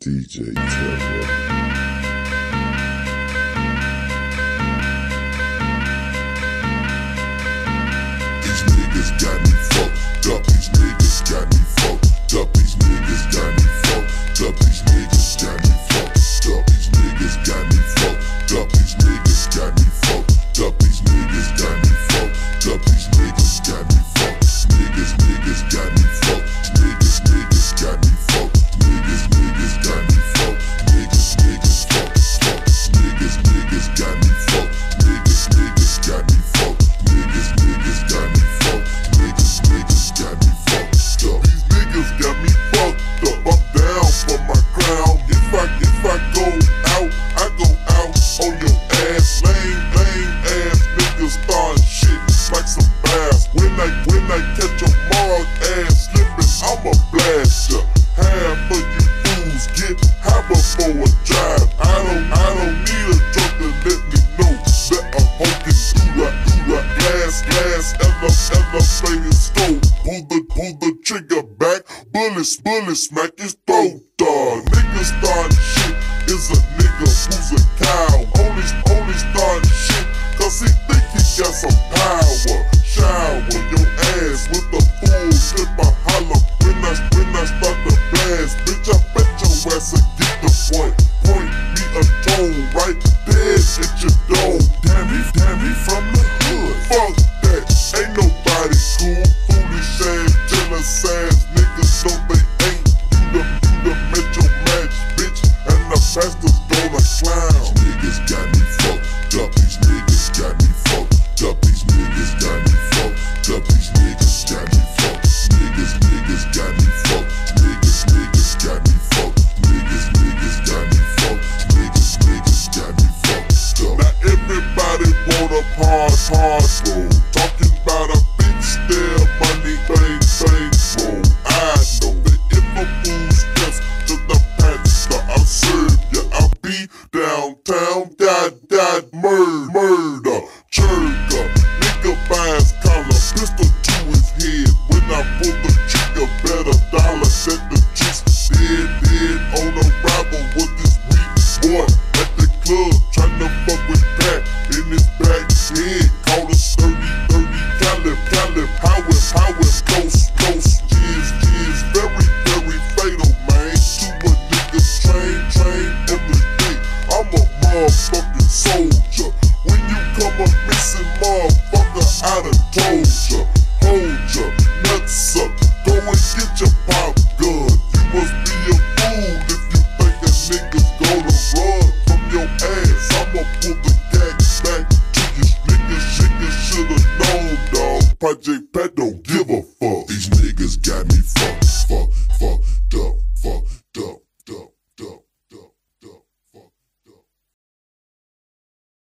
DJ Terror. These niggas got ele elevated scope. Pull the pull the trigger back, bullets bullets smack his throat. Dog nigga start shit is a nigga who's a cow. Only only start shit cause he think he got some power. Shower your ass with the and the bastards gonna. These niggas got me fucked up. These niggas got me fucked up. These niggas got me fucked up. These niggas got me fucked. Niggas, niggas got me fucked. Niggas, niggas got me fucked. Niggas, niggas got me fucked. Niggas, niggas got me fucked up. Now everybody want a hard, hard roll. Downtown, die, die, murder, murder, soldier. When you come up missing, motherfucker, I done told ya. Hold ya, nuts up, go and get your pop gun. You must be a fool if you think a nigga's gonna run from your ass. I'ma pull the gag back to you. Niggas, niggas should've known, dawg. Project Pat don't give a fuck. These niggas got me fucked, fuck, fuck.